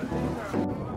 やった!